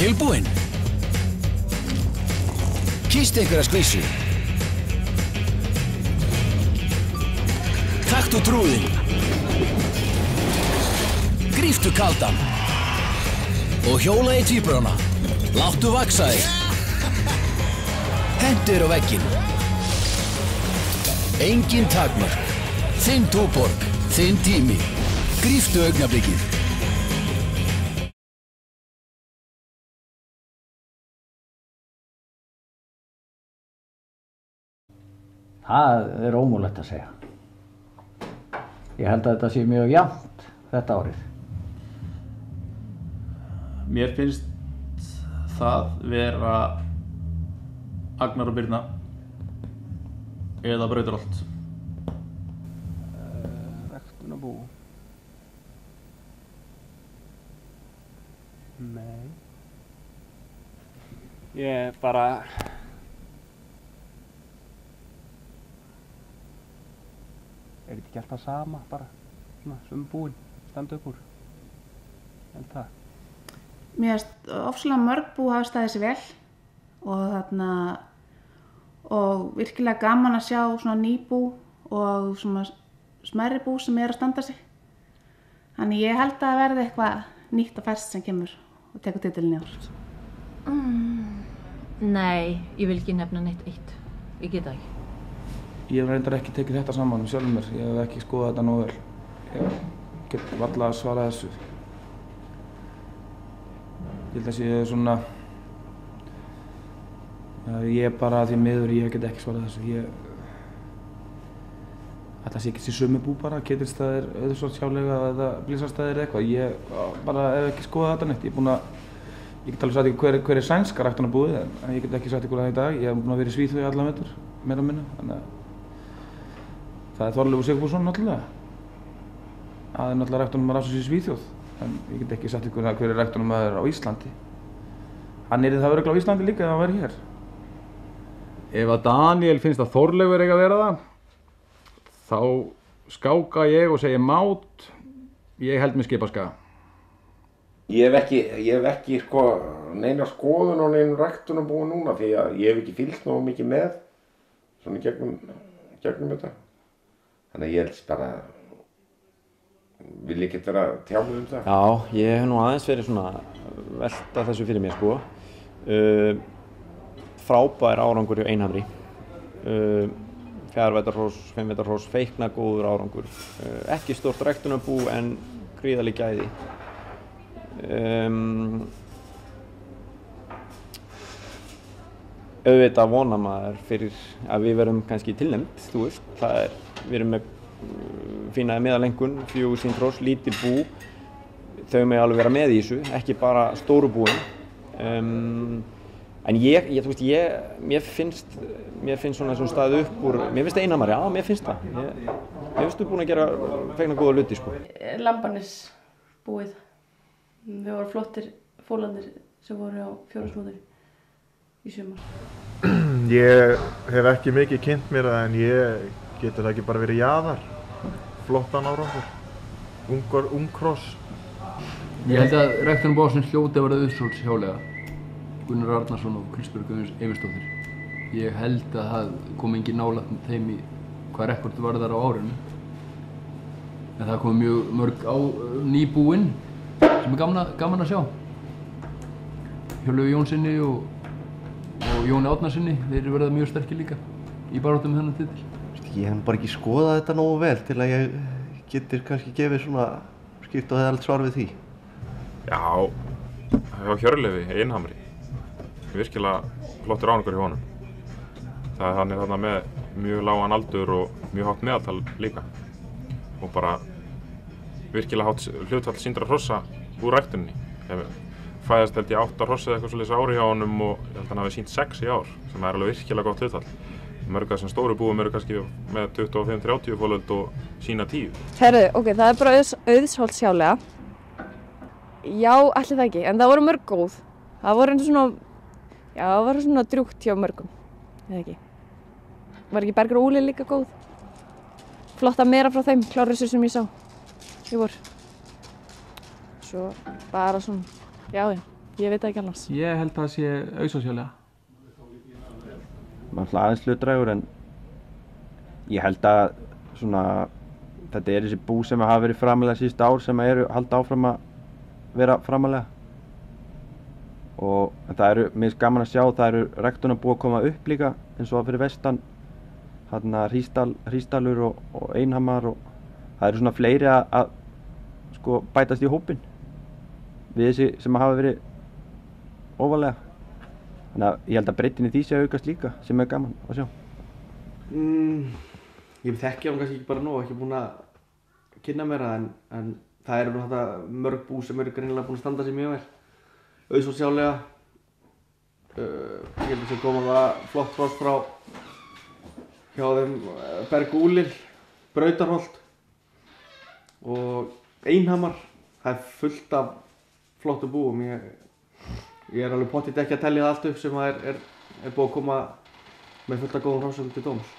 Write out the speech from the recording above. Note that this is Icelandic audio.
Tilbúinn? Kýst einhverja skvísu? Taktu trúðinn. Gríftu kaldan. Og hjóla í tvíbrana. Láttu vaksa þig. Hendur á veggin. Engin takmörk. Þinn túborg. Þinn tími. Gríftu augnablikið. Það er ómúlegt að segja. Ég held að þetta sé mjög jafnt þetta árið. Mér finnst það vera Agnar og Birna eða Brautarholt. Ræktunabú Nei Ég bara Þetta ekki alltaf sama bara svona sömu búin standa upp úr en það Mér finnst ofslega mörg bú hafa staðið sér vel og þarna og virkilega gaman að sjá svona nýbú og svona smerri bú sem er að standa sig. Þannig ég held að það verði eitthvað nýtt og færst sem kemur og tekur titilin í ár. Nei, ég vil ekki nefna neitt eitt. Ég get það ekki. Ég hef reyndar ekki tekið þetta saman sjálfur mér, ég hef ekki skoðað þetta nógu vel. Ég get varla að svara þessu. Ég held að sé svona, að ég bara því miður, ég get ekki svarað þessu. Ég, þetta sé ekki þessi sömu bú bara, ketilstæðir, auðvitað eða blísarstæðir eitthvað. Ég bara hef ekki skoðað þetta neitt. Ég er búinn að, ég get alveg sagt ykkur hver, hver er sænska ræktan að búið, en ég get ekki sagt ykkur það í dag. Ég hef búinn að vera í Svíþjóði allan vettur, meira og minna. Að það er Þorleifur Sigurbússon náttúrulega. Það er náttúrulega rektornum að sér í Svíþjóð. En ég get ekki sagt ykkur hver er rektornum að á Íslandi. Hann er það öruglega á Íslandi líka ef hann væri hér. Ef að Daniel finnst að Þorleifur eiga að vera það, þá skáka ég og segi mát, ég held með skipaskaga. Ég hef ekki, ég hef ekki sko, neina skoðun á neina ræktunum búið núna því að ég hef ekki fylgt náðu mikið með svona í gegnum, gegnum þetta. Þannig að ég held bara, vil ég geta vera að tjá mig um það. Já, ég hef nú aðeins verið svona velta þessu fyrir mér sko. Uh, frábær árangur hjá Einhamri. Uh, Fjárvætarhós, fimmvætarhós, feikna góður árangur. Uh, ekki stort ræktunarbú en gríðalig gæði. Um, auðvitað vona maður fyrir að við verum kannski tilnæmt, þú veist, það er, við erum með uh, fínaði meðalengun, fjögur sín trós, lítil bú, þau með alveg vera með í þessu, ekki bara stóru búin. Um, en ég, ég, þú veist, ég, mér finnst, mér finnst svona svona stað upp úr, mér finnst það einamari, já, mér finnst það. Ég, mér finnst þú búin að gera fegna góða luti, sko. Lambanis búið. Við vorum flottir fólandir sem voru á fjórasmóður í sumar. Ég hef ekki mikið kynnt mér það en ég getur það ekki bara verið jaðar. Flottan árangur. Ungar, ungkross. Ég held að rektorinn bóðsins hljóti að vera auðsóls hjálega. Gunnar Arnarsson og Kristbjörg Guðjóns Efinsdóttir. Ég held að það kom engin nálægt með þeim í hvað rekord var þar á árinu. En það kom mjög mörg á nýbúinn sem er gaman að, gaman að sjá. Hjörlegu Jónssoni og, og Jóni Átnarssoni, þeir eru verið mjög sterkir líka í baróttum með þennan titil. Ég hef bara ekki skoðað þetta nógu vel til að ég getur kannski gefið svona skipt og hefði svar við því. Já, hjá Hjörlefi, einhamri. Virkilega flottur árangur hjá honum. Það er hann er þarna með mjög lágan aldur og mjög hátt meðaltal líka. Og bara virkilega hátt hlutfall síndra hrossa úr ræktunni. Fæðast held ég 8 hrossa eða eitthvað svolítið ári hjá honum og ég held að hann hafi sínt 6 í ár sem er alveg virkilega gott hlutfall. Mörgar sem stóru búum eru kannski með 25-30 fólöld og sína 10. Herðu, ok, það er bara auðs, auðsholt sjálega. Já, allir það ekki, en það voru mörg góð. Það voru eins og svona, já, það voru svona drjúkt hjá mörgum, eða ekki. Var ekki Berger og Úli líka góð? Flotta meira frá þeim, klárið sem ég sá í vor. Svo bara svona, já, já, ég veit ekki annars. Ég held að það sé auðsóðsjálega. maður hlaði aðeins hlutdrægur en ég held að svona þetta er þessi bú sem hafa verið framalega síðust ár sem eru halda áfram að vera framalega og en það eru, mér finnst gaman að sjá það eru rektuna búið að koma upp líka eins og fyrir vestan hann að Hrísdal, Hrísdalur og, og Einhamar og það eru svona fleiri að, að sko bætast í hópin við þessi sem hafa verið ofalega þannig að ég held að breytin í því sé að aukast líka sem er gaman að sjá Mm, ég þekki hann kannski ekki bara nóg, ekki búinn að kynna mér það en, en það eru þetta mörg bú sem eru greinilega búin að standa sér mjög vel. Auðvitað sjálflega, uh, ég held að sem koma það flott frost frá hjá þeim uh, Berg Úlil, Brautarholt og Einhamar. Það er fullt af flottu búum. Ég, ég er alveg pottitt ekki að tellja það allt upp sem að er, er, er búið að koma með fullt af góðum frásöldum til dóms.